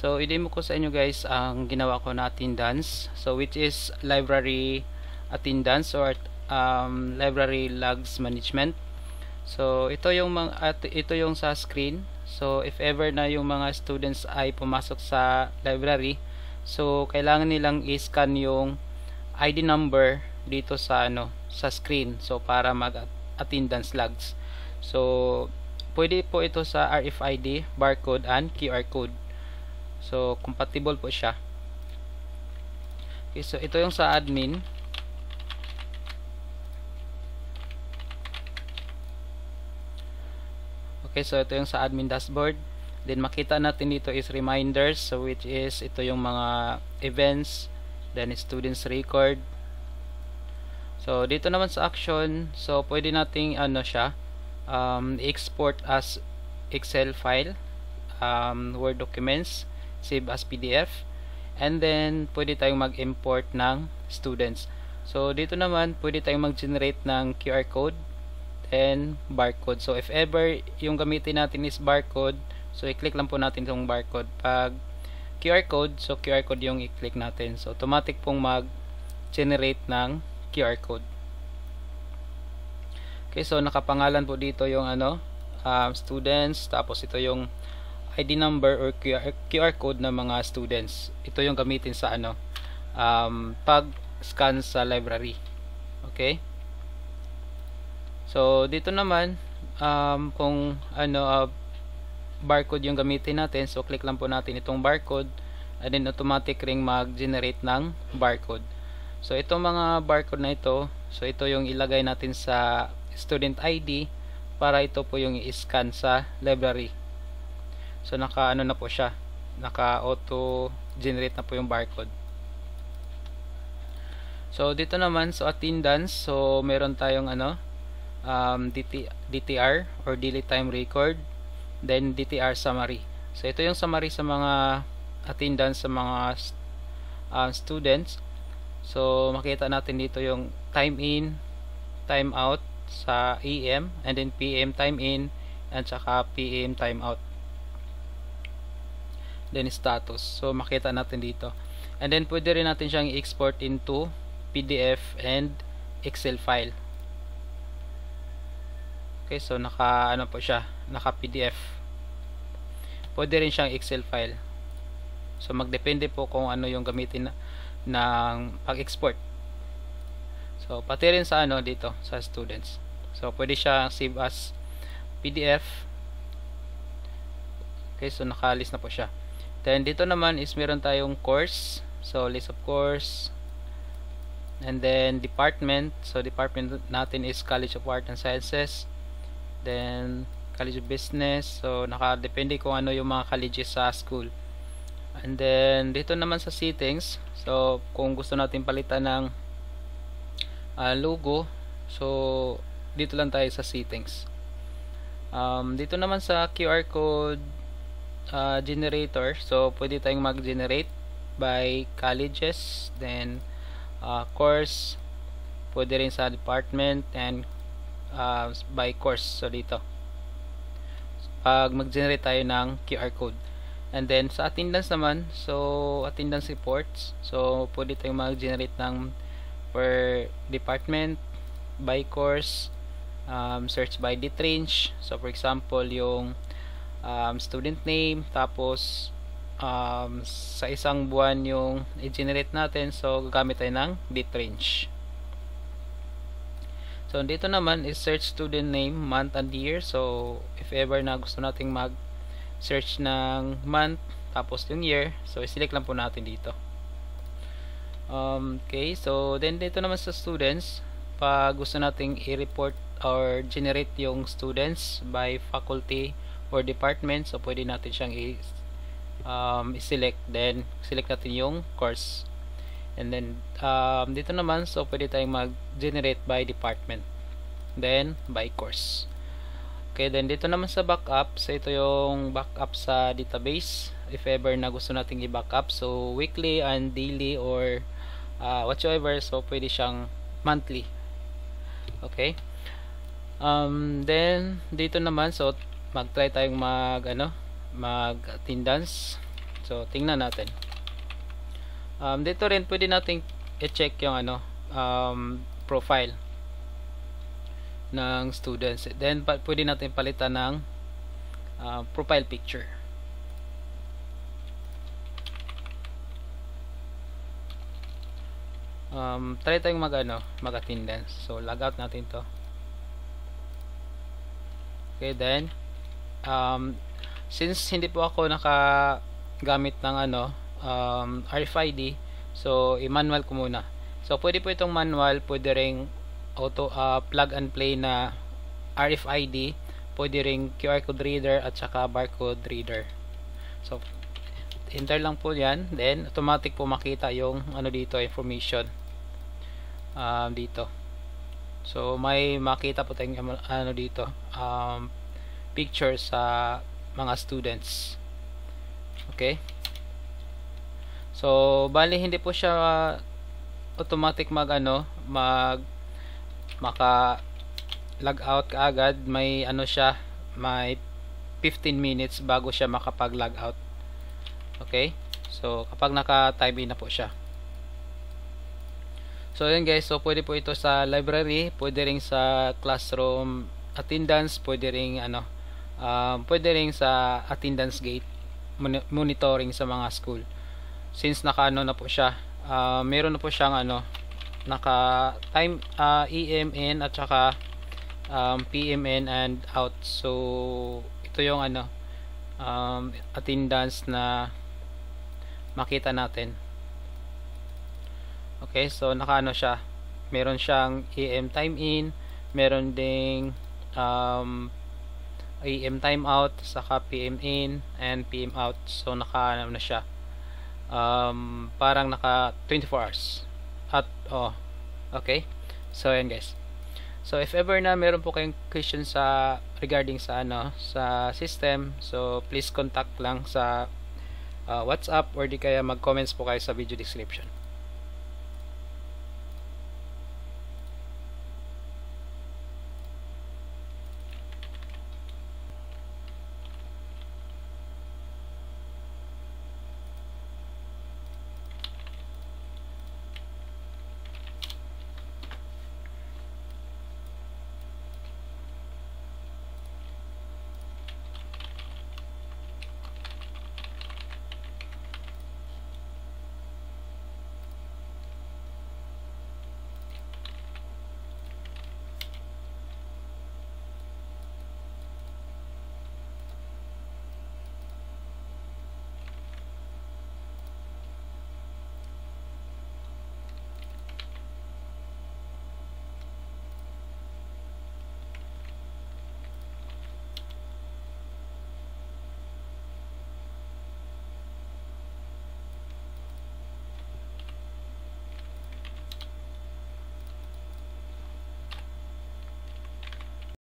So, i-demo ko sa inyo guys ang ginawa ko na attendance. So, which is library attendance or um, library logs management. So, ito yung mga at ito yung sa screen. So, if ever na yung mga students ay pumasok sa library, so kailangan nilang i-scan yung ID number dito sa ano, sa screen. So, para mag attendance logs. So, pwede po ito sa RFID, barcode, and QR code. So, compatible po siya. Okay, so ito yung sa admin. Okay, so ito yung sa admin dashboard. Then makita natin dito is reminders, so which is ito yung mga events, then students record. So dito naman sa action, so pwede nating ano siya, um, export as Excel file, um, Word documents, save as PDF and then pwede tayong mag-import ng students. So dito naman pwede tayong mag-generate ng QR code and barcode. So if ever yung gamitin natin is barcode so i-click lang po natin itong barcode. Pag QR code so QR code yung i-click natin. So automatic pong mag-generate ng QR code. Okay so nakapangalan po dito yung ano um, students. Tapos ito yung ID number or QR, QR code ng mga students. Ito yung gamitin sa ano um, pag scan sa library. Okay? So dito naman um, kung ano uh, barcode yung gamitin natin, so click lang po natin itong barcode and then automatic ring mag-generate ng barcode. So itong mga barcode na ito, so ito yung ilagay natin sa student ID para ito po yung i-scan sa library. So naka ano na po siya. Naka auto generate na po yung barcode. So dito naman so attendance, so meron tayong ano um, DT, DTR or daily time record, then DTR summary. So ito yung summary sa mga attendance sa mga um, students. So makita natin dito yung time in, time out sa AM and then PM time in and saka PM time out then status. So makita natin dito. And then pwede rin natin siyang i-export into PDF and Excel file. Okay so naka ano po siya? Naka PDF pwede rin siyang Excel file. So magdepende po kung ano yung gamitin na, ng pag-export. So pati rin sa ano dito sa students. So pwede siya save as PDF okay so nakalis na po siya Then dito naman is meron tayong course. So list of course. And then department. So department natin is College of Art and Sciences. Then College of Business. So nakadepende kung ano yung mga colleges sa school. And then dito naman sa settings. So kung gusto natin palitan ng uh, logo. So dito lang tayo sa settings. Um, dito naman sa QR code uh, generator. So pwede tayong mag-generate by colleges then uh, course pwede rin sa department and uh, by course. So dito. Pag mag-generate tayo ng QR code. And then sa attendance naman so attendance reports. So pwede tayong mag-generate ng per department by course um, search by date range. So for example yung um, student name tapos um, sa isang buwan yung i-generate natin so gagamit tayo ng date range so dito naman is search student name month and year. So if ever na gusto nating mag search ng month tapos yung year so i-select lang po natin dito. Um, okay so then dito naman sa students pag gusto nating i-report or generate yung students by faculty or department so pwede natin siyang i um, select then select natin yung course. And then um, dito naman so pwede tayong mag generate by department. Then by course. Okay then dito naman sa backup so ito yung backup sa database. If ever na gusto nating i-backup so weekly and daily or uh, whatsoever so pwede siyang monthly. Okay? Um, then dito naman so mag-try tayong mag ano, mag attendance. So, tingnan natin. Um, dito rin pwede nating i-check yung ano, um, profile ng students. Then, pa pwede natin palitan ng uh, profile picture. Um, try tayong mag, ano, mag attendance. So, log out natin to. Okay, then, um, since hindi po ako nakagamit ng ano, um, RFID, so, i-manual ko muna. So, pwede po itong manual, pwede ring auto uh, plug and play na RFID, pwede ring QR code reader at saka barcode reader. So, enter lang po yan, then automatic po makita yung ano dito, information um, dito. So, may makita po tayong ano dito, um, picture sa mga students. Okay? So, bali hindi po siya automatic mag ano, mag maka log out kaagad, may ano siya, may 15 minutes bago siya makapag log out. Okay? So, kapag naka-time in na po siya. So, yun guys. So, pwede po ito sa library, pwede ring sa classroom attendance, pwede ring ano, um, pwede ring sa attendance gate monitoring sa mga school. Since naka-ano na po siya, uh, meron na po siyang ano naka time uh, EM in at saka um, PM in and out. So ito yung ano um, attendance na makita natin. Okay so naka ano siya. Meron siyang AM time in meron ding um, AM time out saka PM in and PM out. So naka ano na siya. Um, parang naka 24 hours. At oh okay. So yan guys. So if ever na meron po kayong question sa regarding sa ano sa system so please contact lang sa uh, whatsapp or di kaya mag comments po kayo sa video description